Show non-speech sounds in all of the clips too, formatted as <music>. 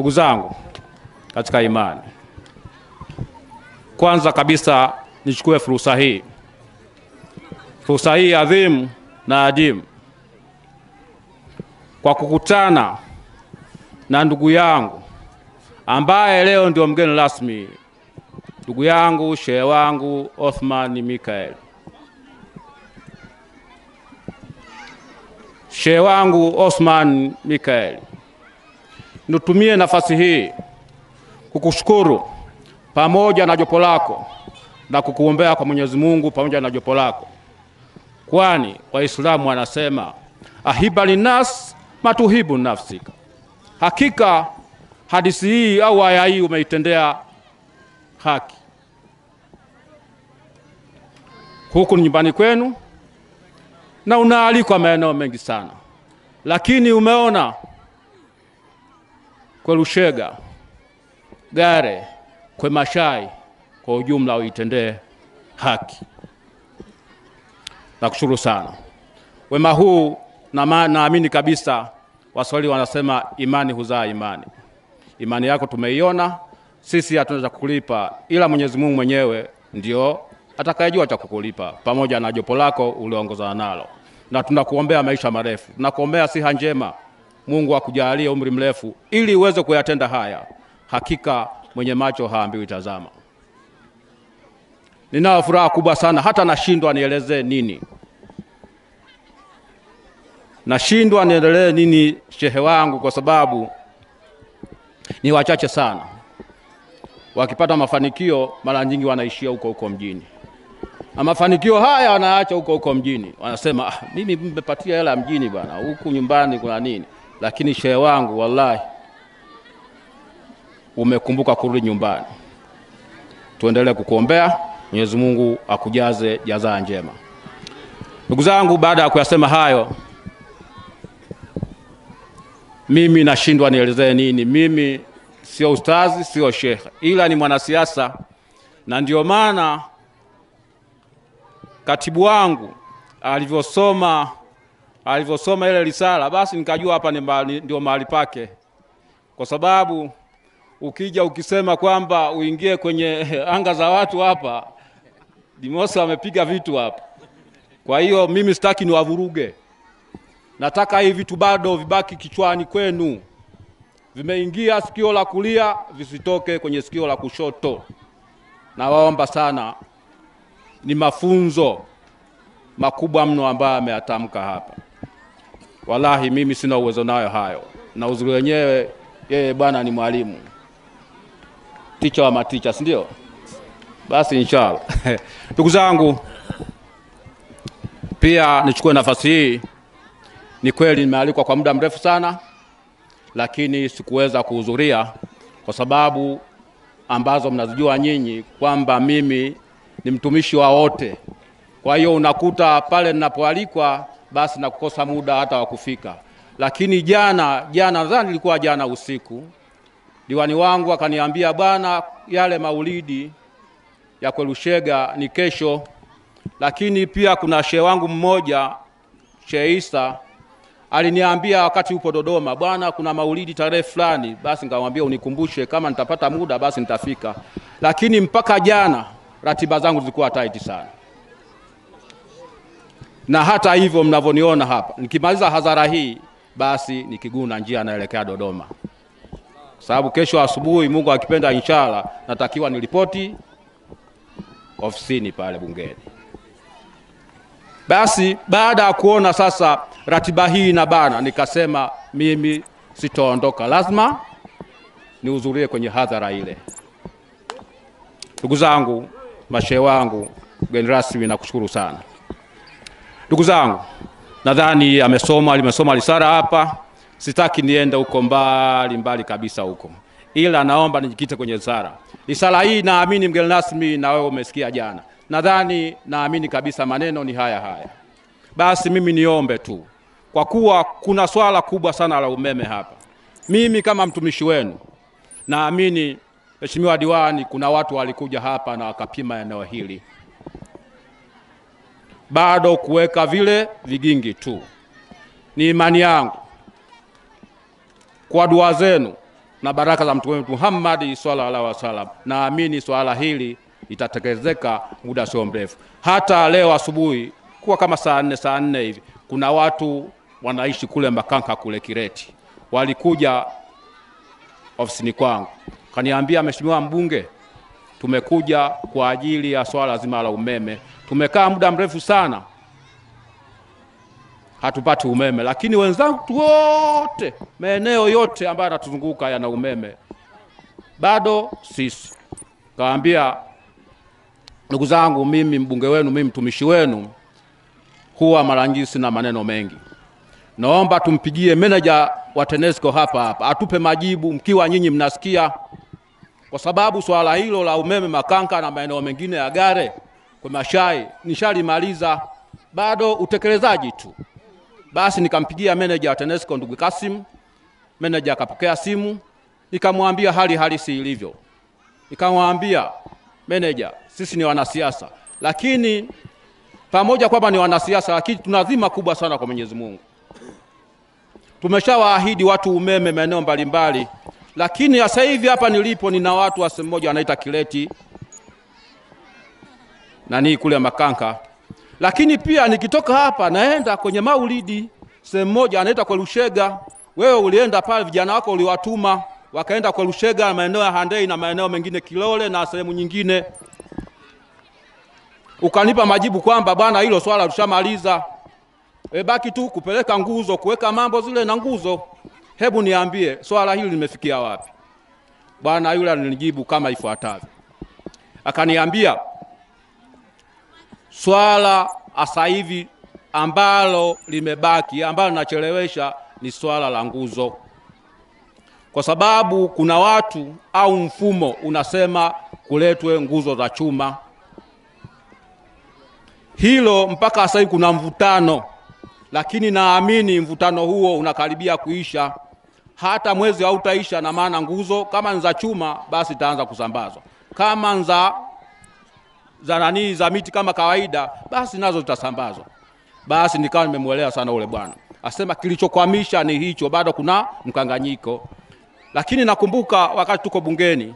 Ndugu zangu katika imani, kwanza kabisa nichukue fursa hii. Fursa hii adhimu na adimu kwa kukutana na ndugu yangu ambaye leo ndio mgeni rasmi, ndugu yangu shehe wangu Othman Mikael. Shehe wangu Othman Mikael, nitumie nafasi hii kukushukuru pamoja na jopo lako na kukuombea kwa Mwenyezi Mungu pamoja na jopo lako, kwani Waislamu wanasema ahiba linnas matuhibu nafsika. Hakika hadithi hii au aya hii umeitendea haki. Huku ni nyumbani kwenu na unaalikwa maeneo mengi sana, lakini umeona Kwelushega, Gare, Kwemashai kwa ujumla uitendee haki. Nakushukuru sana wema huu, na naamini kabisa Waswahili wanasema imani huzaa imani. Imani yako tumeiona sisi, hatunaweza kukulipa, ila Mwenyezi Mungu mwenyewe ndio atakayejua cha kukulipa, pamoja na jopo lako ulioongozana nalo, na tunakuombea maisha marefu, tunakuombea siha njema. Mungu akujalie umri mrefu ili uweze kuyatenda haya. Hakika mwenye macho haambiwi tazama. Ninayo furaha kubwa sana, hata nashindwa nielezee nini nashindwa niendelee nini, shehe wangu, kwa sababu ni wachache sana. Wakipata mafanikio mara nyingi wanaishia huko huko mjini, na mafanikio haya wanaacha huko huko mjini, wanasema ah, mimi mmepatia hela mjini bwana, huku nyumbani kuna nini? Lakini shehe wangu, wallahi umekumbuka kurudi nyumbani. Tuendelee kukuombea, Mwenyezi Mungu akujaze jazaa njema. Ndugu zangu, baada ya kuyasema hayo mimi nashindwa nielezee nini. Mimi sio ustazi, sio shekhe, ila ni mwanasiasa, na ndio maana katibu wangu alivyosoma alivyosoma ile risala, basi nikajua hapa ndio mahali pake, kwa sababu ukija ukisema kwamba uingie kwenye <laughs> anga za watu hapa, Dimosa amepiga vitu hapa. Kwa hiyo mimi sitaki niwavuruge nataka hii vitu bado vibaki kichwani kwenu, vimeingia sikio la kulia, visitoke kwenye sikio la kushoto. Nawaomba sana, ni mafunzo makubwa mno ambayo ameyatamka hapa. Wallahi mimi sina uwezo nayo hayo, na uzuri wenyewe yeye bwana ni mwalimu, ticha wa maticha, si ndio? Basi inshallah <laughs> ndugu zangu, pia nichukue nafasi hii ni kweli nimealikwa kwa muda mrefu sana, lakini sikuweza kuhudhuria kwa sababu ambazo mnazijua nyinyi kwamba mimi ni mtumishi wa wote. Kwa hiyo unakuta pale ninapoalikwa basi na kukosa muda hata wa kufika. Lakini jana jana, nadhani ilikuwa jana usiku, diwani wangu akaniambia, bwana, yale maulidi ya Kwelushega ni kesho, lakini pia kuna shehe wangu mmoja Shehe Isa aliniambia wakati upo Dodoma, bwana, kuna maulidi tarehe fulani. Basi nikamwambia unikumbushe, kama nitapata muda basi nitafika. Lakini mpaka jana ratiba zangu zilikuwa tight sana, na hata hivyo mnavyoniona hapa, nikimaliza hadhara hii basi nikiguna njia naelekea Dodoma, sababu kesho asubuhi, Mungu akipenda, inshallah natakiwa niripoti ofisini pale bungeni. Basi baada ya kuona sasa ratiba hii na bana, nikasema mimi sitaondoka, lazima nihudhurie kwenye hadhara ile. Ndugu zangu, mashehe wangu, mgeni rasmi, nakushukuru sana. Ndugu zangu, nadhani amesoma limesoma risala hapa, sitaki niende huko mbali mbali kabisa huko, ila naomba nijikite kwenye risala. Risala hii naamini mgeni rasmi, na wewe umesikia jana. Nadhani naamini kabisa maneno ni haya haya. Basi mimi niombe tu, kwa kuwa kuna swala kubwa sana la umeme hapa, mimi kama mtumishi wenu naamini, Mheshimiwa Diwani, kuna watu walikuja hapa na wakapima eneo hili, bado kuweka vile vigingi tu. Ni imani yangu kwa dua zenu na baraka za mtume Muhammad sallallahu alaihi wasallam. Naamini swala hili litatekelezeka muda sio mrefu. Hata leo asubuhi kuwa kama saa nne saa nne hivi, kuna watu wanaishi kule Makanka kule Kireti, walikuja ofisini kwangu, kaniambia, mheshimiwa mbunge, tumekuja kwa ajili ya swala zima la umeme. Tumekaa muda mrefu sana hatupati umeme, lakini wenzangu wote maeneo yote ambayo yanatuzunguka yana umeme, bado sisi. Kawaambia, ndugu zangu, mimi mbunge wenu, mimi mtumishi wenu, huwa mara nyingi sina maneno mengi. Naomba tumpigie meneja wa TANESCO hapa hapa atupe majibu, mkiwa nyinyi mnasikia, kwa sababu swala hilo la umeme Makanka na maeneo mengine ya Gare kwa Mashai nishalimaliza, bado utekelezaji tu. Basi nikampigia meneja wa TANESCO ndugu Kasim, meneja akapokea simu, nikamwambia hali halisi ilivyo. Nikamwambia meneja, sisi ni wanasiasa, lakini pamoja kwamba ni wanasiasa, lakini tuna dhima kubwa sana kwa Mwenyezi Mungu. Tumeshawaahidi watu umeme maeneo mbalimbali, lakini sasa hivi hapa nilipo nina watu wa sehemu moja wanaita Kileti nani kule Makanka lakini pia nikitoka hapa naenda kwenye maulidi sehemu moja anaita kwa Lushega. Wewe ulienda pale, vijana wako uliwatuma wakaenda kwa Lushega, maeneo ya Handei na maeneo mengine Kilole na sehemu nyingine, ukanipa majibu kwamba bwana, hilo swala tushamaliza, ebaki baki tu kupeleka nguzo, kuweka mambo zile na nguzo. Hebu niambie swala hili limefikia wapi? Bwana yule alinijibu kama ifuatavyo, akaniambia swala sasa hivi ambalo limebaki ambalo linachelewesha ni swala la nguzo, kwa sababu kuna watu au mfumo unasema kuletwe nguzo za chuma. Hilo mpaka sasa hivi kuna mvutano, lakini naamini mvutano huo unakaribia kuisha, hata mwezi hautaisha, na maana nguzo kama ni za chuma basi itaanza kusambazwa, kama za za nani za miti kama kawaida, basi nazo zitasambazwa. Basi nikawa nimemwelewa sana ule bwana, asema kilichokwamisha ni hicho, bado kuna mkanganyiko. Lakini nakumbuka wakati tuko bungeni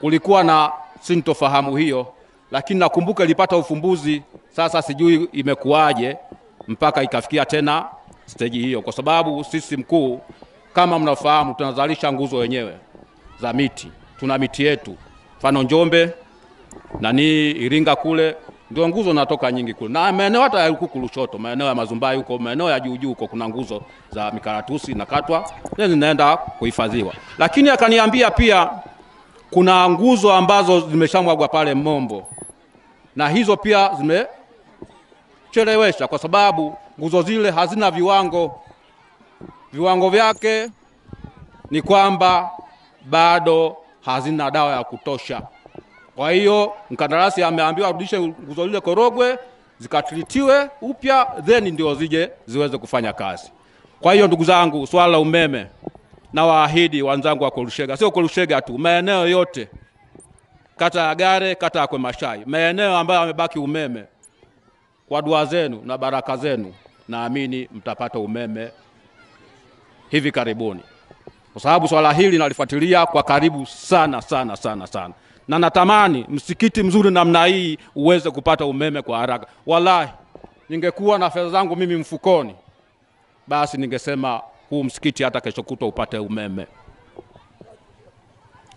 kulikuwa na sintofahamu hiyo, lakini nakumbuka ilipata ufumbuzi. Sasa sijui imekuwaje mpaka ikafikia tena steji hiyo, kwa sababu sisi mkuu, kama mnafahamu, tunazalisha nguzo wenyewe za miti, tuna miti yetu, mfano Njombe nani Iringa kule ndio nguzo natoka nyingi kule, na maeneo hata ya huku Lushoto, maeneo ya Mazumbai huko, maeneo ya juu juu huko, kuna nguzo za mikaratusi nakatwa, then zinaenda kuhifadhiwa. Lakini akaniambia pia kuna nguzo ambazo zimeshamwagwa pale Mombo, na hizo pia zimechelewesha kwa sababu nguzo zile hazina viwango. Viwango vyake ni kwamba bado hazina dawa ya kutosha. Kwa hiyo mkandarasi ameambiwa arudishe nguzo zile Korogwe zikatritiwe upya then ndio zije ziweze kufanya kazi. Kwa hiyo ndugu zangu, swala la umeme na waahidi wenzangu wa Kolushega, sio Kolushega tu, maeneo yote, kata ya Gare, kata ya Kwemashai, maeneo ambayo yamebaki umeme, kwa dua zenu na baraka zenu, naamini mtapata umeme hivi karibuni, kwa sababu swala hili nalifuatilia kwa karibu sana sana sana sana na natamani msikiti mzuri namna hii uweze kupata umeme kwa haraka. Wallahi, ningekuwa na fedha zangu mimi mfukoni, basi ningesema huu msikiti hata kesho kutwa upate umeme,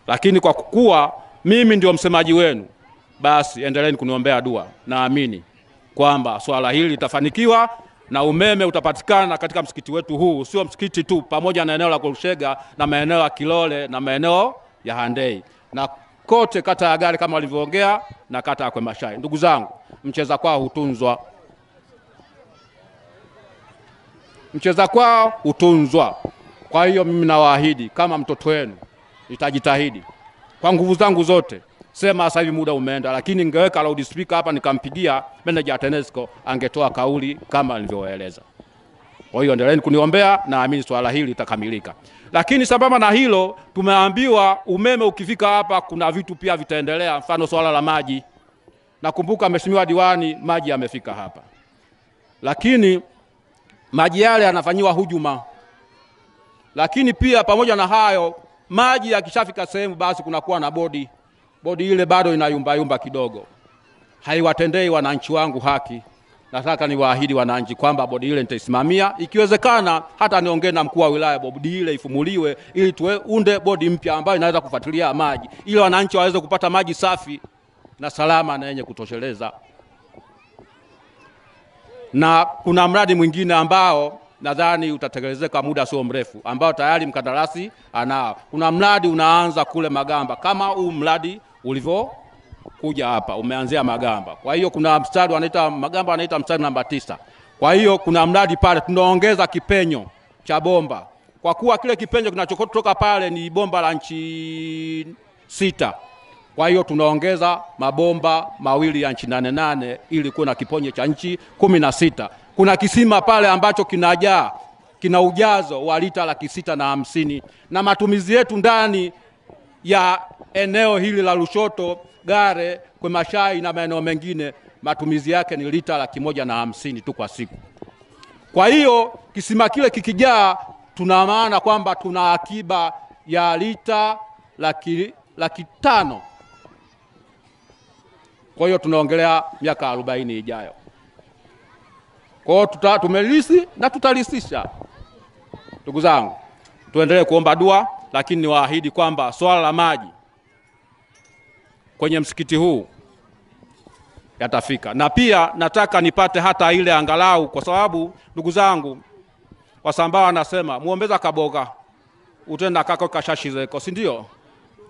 lakini kwa kuwa mimi ndio msemaji wenu, basi endeleeni kuniombea dua. Naamini kwamba swala hili litafanikiwa na umeme utapatikana katika msikiti wetu huu, sio msikiti tu, pamoja na eneo la Kolushega na maeneo ya Kilole na maeneo ya Handei na kote kata ya Gari kama walivyoongea na kata ya Kwemashai. Ndugu zangu, mcheza kwao hutunzwa, mcheza kwao hutunzwa. Kwa hiyo mimi nawaahidi kama mtoto wenu nitajitahidi kwa nguvu zangu zote. Sema sasa hivi muda umeenda, lakini ningeweka loudspeaker hapa nikampigia meneja TANESCO angetoa kauli kama nilivyoeleza. Kwa hiyo endeleeni kuniombea, naamini swala hili litakamilika. Lakini sambamba na hilo, tumeambiwa umeme ukifika hapa kuna vitu pia vitaendelea, mfano swala la maji. Nakumbuka mheshimiwa diwani, maji yamefika hapa, lakini maji yale yanafanyiwa hujuma. Lakini pia pamoja na hayo, maji yakishafika sehemu, basi kunakuwa na bodi. Bodi ile bado inayumbayumba kidogo, haiwatendei wananchi wangu haki. Nataka niwaahidi wananchi kwamba bodi ile nitaisimamia, ikiwezekana hata niongee na mkuu wa wilaya, bodi ile ifumuliwe ili tuunde bodi mpya ambayo inaweza kufuatilia maji, ili wananchi waweze kupata maji safi na salama na yenye kutosheleza. Na kuna mradi mwingine ambao nadhani utatekelezeka muda sio mrefu, ambao tayari mkandarasi anao. Kuna mradi unaanza kule Magamba, kama huu mradi ulivyokuja hapa umeanzia Magamba. Kwa hiyo kuna mstari wanaita Magamba, wanaita mstari namba tisa. Kwa hiyo kuna mradi pale, tunaongeza kipenyo cha bomba, kwa kuwa kile kipenyo kinachotoka pale ni bomba la nchi sita. Kwa hiyo tunaongeza mabomba mawili ya nchi nane nane ili kuwe na kiponyo cha nchi kumi na sita. Kuna kisima pale ambacho kinajaa kina ujazo wa lita laki sita na hamsini na matumizi yetu ndani ya eneo hili la Lushoto, Gare, Kwemashai na maeneo mengine matumizi yake ni lita laki moja na hamsini tu kwa siku. Kwa hiyo kisima kile kikijaa, tuna maana kwamba tuna akiba ya lita laki, laki tano. Kwa hiyo tunaongelea miaka arobaini ijayo. Kwa hiyo tumelisi na tutalisisha. Ndugu zangu, tuendelee kuomba dua, lakini niwaahidi kwamba swala la maji kwenye msikiti huu yatafika, na pia nataka nipate hata ile angalau, kwa sababu ndugu zangu Wasambaa wanasema muombeza kaboga utenda kako kashashizeko, si ndio?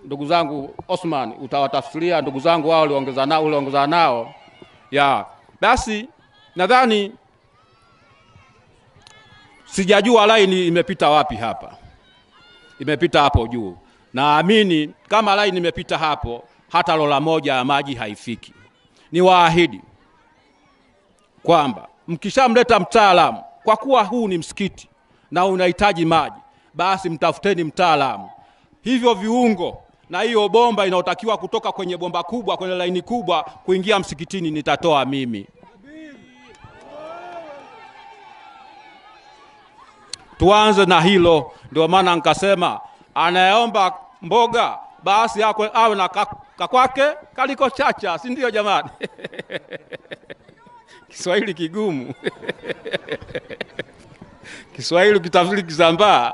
Ndugu zangu Osman, utawatafsiria ndugu zangu wao uliongeza nao, uliongeza nao. Ya. Basi, nadhani sijajua laini imepita wapi hapa, imepita hapo juu. Naamini kama laini imepita hapo, hata lola moja ya maji haifiki. Ni waahidi kwamba mkishamleta mtaalamu, kwa kuwa huu ni msikiti na unahitaji maji, basi mtafuteni mtaalamu. Hivyo viungo na hiyo bomba inayotakiwa kutoka kwenye bomba kubwa kwenye laini kubwa kuingia msikitini nitatoa mimi. Tuanze na hilo, ndio maana nkasema anayeomba mboga basi akwe awe na ka- kakwake kaliko chacha, si ndio jamani? <laughs> Kiswahili kigumu. <laughs> Kiswahili kitafsiri Kisambaa.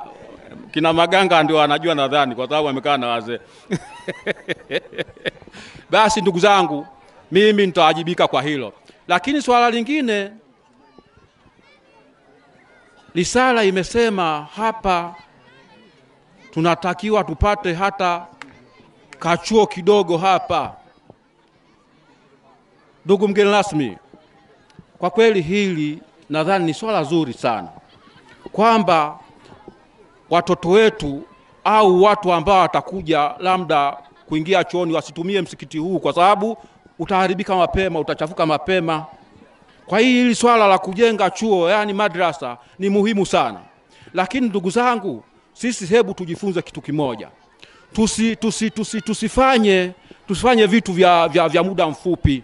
Kina Maganga ndio anajua nadhani, kwa sababu amekaa na wazee. <laughs> Basi ndugu zangu, mimi nitawajibika kwa hilo, lakini swala lingine, risala imesema hapa tunatakiwa tupate hata kachuo kidogo hapa. Ndugu mgeni rasmi, kwa kweli hili nadhani ni swala zuri sana kwamba watoto wetu au watu ambao watakuja labda kuingia chooni wasitumie msikiti huu, kwa sababu utaharibika mapema, utachafuka mapema. Kwa hii hili swala la kujenga chuo, yani madrasa, ni muhimu sana. Lakini ndugu zangu, sisi hebu tujifunze kitu kimoja, tusi, tusi, tusi, tusifanye tusifanye vitu vya, vya, vya muda mfupi.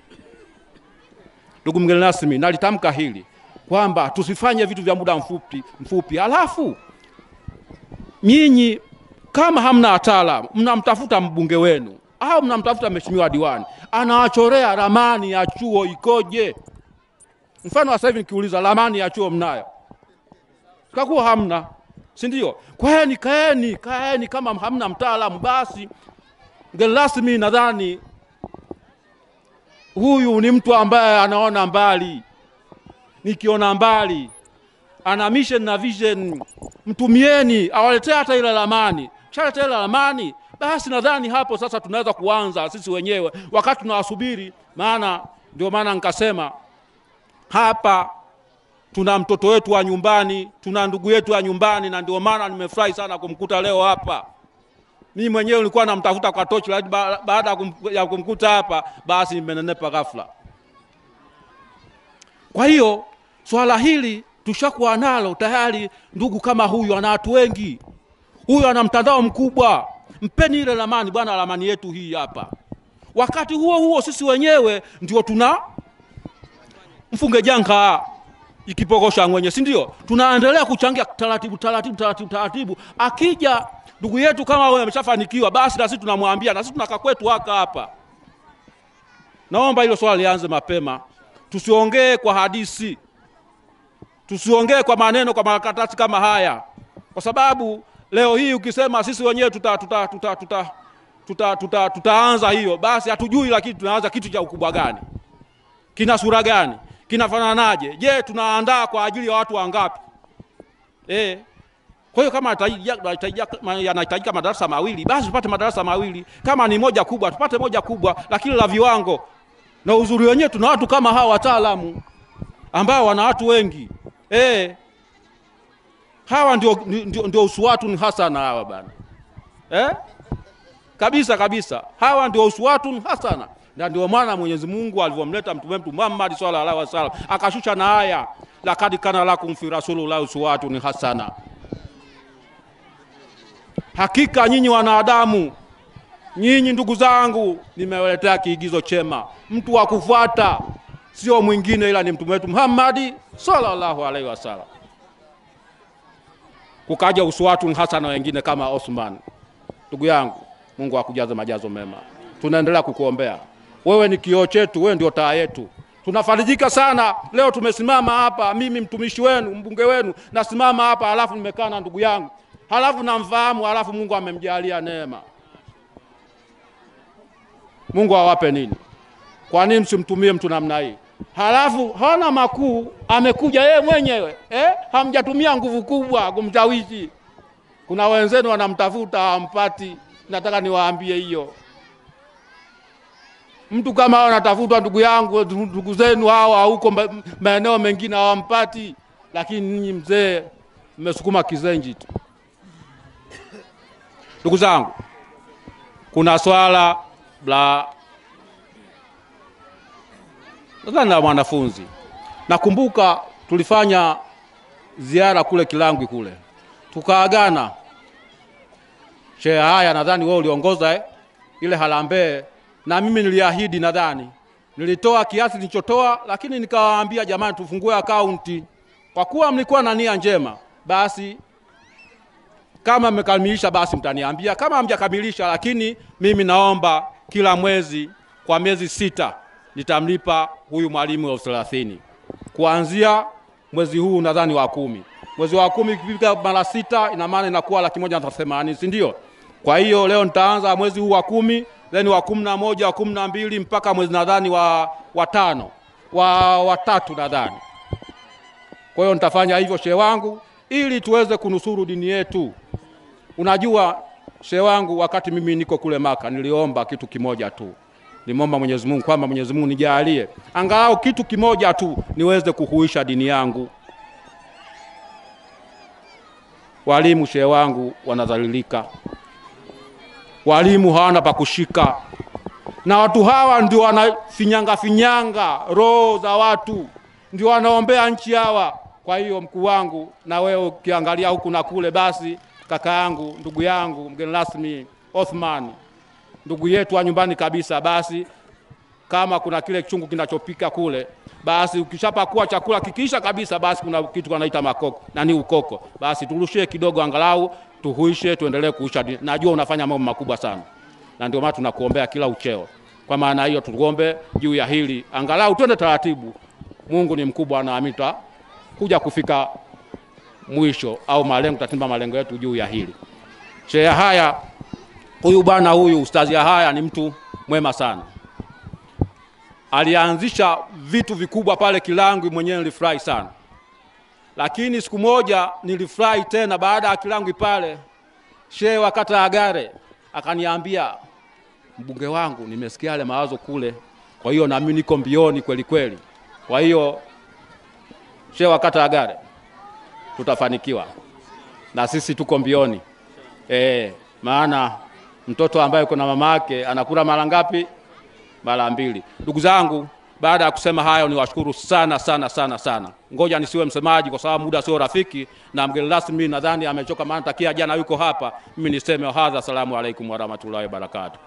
Ndugu mgeni rasmi, nalitamka hili kwamba tusifanye vitu vya muda mfupi mfupi, alafu nyinyi kama hamna wataalamu, mnamtafuta mbunge wenu au mnamtafuta mheshimiwa diwani, anawachorea ramani ya chuo ikoje. Mfano sasa hivi nikiuliza ramani ya chuo mnayo? Kakuwa hamna, si ndio? Kwaeni, kaeni, kaeni. Kama hamna mtaalamu, basi mgeni rasmi, nadhani huyu ni mtu ambaye anaona mbali nikiona mbali, ana mission na vision, mtumieni awaletee hata ile ramani. Shaletea ile ramani, basi nadhani hapo sasa tunaweza kuanza sisi wenyewe wakati tunawasubiri. Maana ndio maana nikasema hapa tuna mtoto wetu wa nyumbani, tuna ndugu yetu wa nyumbani, na ndio maana nimefurahi sana kumkuta leo hapa. Mimi mwenyewe nilikuwa namtafuta kwa tochi, lakini baada ya kumkuta hapa, basi nimenenepa ghafla. Kwa hiyo swala hili tushakuwa nalo tayari. Ndugu kama huyu ana watu wengi, huyu ana mtandao mkubwa, mpeni ile ramani bwana, ramani yetu hii hapa. Wakati huo huo sisi wenyewe ndio tuna mfunge janga, ikipokosha ngwenye, si ndio? Tunaendelea kuchangia taratibu taratibu taratibu taratibu. Akija ndugu yetu kama wewe ameshafanikiwa, basi na sisi tunamwambia, na sisi tunaka kwetu haka hapa. Naomba hilo swala lianze mapema, tusiongee kwa hadisi, tusiongee kwa maneno, kwa makaratasi kama haya, kwa sababu leo hii ukisema sisi wenyewe tuta, tuta, tuta, tuta, tuta, tuta, tutaanza hiyo, basi hatujui, lakini tunaanza kitu cha ukubwa gani, kina sura gani, kinafananaje? Je, tunaandaa kwa ajili ya watu wangapi? Eh, kwa hiyo kama yanahitajika madarasa mawili, basi tupate madarasa mawili. Kama ni moja kubwa, tupate moja kubwa, lakini la viwango. Na uzuri wenyewe tuna watu kama hawa wataalamu ambao wana watu wengi eh, hawa ndio, ndio, ndio uswatun hasana hawa bana eh? Kabisa kabisa, hawa ndio uswatun hasana, na ndio maana Mwenyezi Mungu alivyomleta mtume mtu Muhammad sallallahu alaihi wasallam akashusha na aya lakad kana lakum fi rasulillahi uswatun hasana Hakika nyinyi wanadamu, nyinyi ndugu zangu, nimewaletea kiigizo chema. Mtu wa kufuata sio mwingine ila ni mtume wetu Muhammad sallallahu alaihi wasallam. Kukaja uswatun hasana wengine kama Osman. Ndugu yangu, Mungu akujaze majazo mema. Tunaendelea kukuombea wewe, ni kioo chetu, wewe ndio taa yetu. Tunafarijika sana leo tumesimama hapa, mimi mtumishi wenu, mbunge wenu, nasimama hapa halafu nimekaa na ndugu yangu halafu namfahamu, halafu Mungu amemjalia neema. Mungu awape nini? Kwa nini msimtumie mtu namna hii? Halafu hana makuu, amekuja yeye mwenyewe eh? Hamjatumia nguvu kubwa kumtawishi. Kuna wenzenu wanamtafuta hampati. Nataka niwaambie hiyo, mtu kama hao anatafutwa, ndugu yangu, ndugu zenu hao huko maeneo mengine hawampati, lakini ninyi mzee mmesukuma kizenji tu. Ndugu zangu, kuna swala la nadhani la mwanafunzi. Nakumbuka tulifanya ziara kule Kilangwi kule, tukaagana. Shehe haya, nadhani wewe uliongoza eh, ile harambee, na mimi niliahidi, nadhani nilitoa kiasi nilichotoa, lakini nikawaambia jamani, tufungue akaunti kwa kuwa mlikuwa na nia njema, basi kama mmekamilisha basi mtaniambia, kama hamjakamilisha, lakini mimi naomba kila mwezi kwa miezi sita nitamlipa huyu mwalimu elfu thelathini kuanzia mwezi huu nadhani wa kumi. Mwezi wa kumi ikifika mara sita, ina maana inakuwa laki moja na themanini, si ndio? Kwa hiyo leo nitaanza mwezi huu wa kumi, then wa kumi na moja, wa kumi na mbili mpaka mwezi nadhani wa, wa tano wa watatu nadhani. Kwa hiyo nitafanya hivyo shehe wangu, ili tuweze kunusuru dini yetu. Unajua shehe wangu, wakati mimi niko kule Maka niliomba kitu kimoja tu, nimeomba Mwenyezi Mungu kwamba Mwenyezi Mungu nijalie angalau kitu kimoja tu niweze kuhuisha dini yangu. Walimu shehe wangu wanadhalilika, walimu hawana pa kushika, na watu hawa ndio wanafinyanga finyanga roho za watu, ndio wanaombea nchi hawa. Kwa hiyo mkuu wangu, na wewe ukiangalia huku na kule, basi kaka yangu, ndugu yangu, mgeni rasmi Othman, ndugu yetu wa nyumbani kabisa, basi kama kuna kile chungu kinachopika kule, basi ukishapakua chakula kikiisha kabisa, basi kuna kitu wanaita makoko nani, ukoko, basi turushie kidogo, angalau tuhuishe, tuendelee kuisha. Najua unafanya mambo makubwa sana, na ndio maana tunakuombea kila ucheo. Kwa maana hiyo, tuombe juu ya hili, angalau twende taratibu. Mungu ni mkubwa, naamini kuja kufika mwisho au malengo, tatimba malengo yetu juu ya hili. shea haya huyu bwana huyu ustazi haya ni mtu mwema sana, alianzisha vitu vikubwa pale Kilangwi, mwenyewe nilifurahi sana. Lakini siku moja nilifurahi tena baada ya Kilangwi pale, shehe wa kata ya Gare akaniambia, mbunge wangu, nimesikia yale mawazo kule, kwa hiyo na mimi niko mbioni kweli kweli. Kwa hiyo shehe wa kata ya Gare, tutafanikiwa na sisi tuko mbioni e, maana mtoto ambaye kuna mama yake anakula mara ngapi? Mara mbili. Ndugu zangu, baada ya kusema hayo, niwashukuru sana sana sana sana. Ngoja nisiwe msemaji kwa sababu muda sio rafiki, na mgeni rasmi nadhani amechoka, maana takia jana yuko hapa. Mimi niseme hadha, salamu alaikum warahmatullahi wabarakatuh.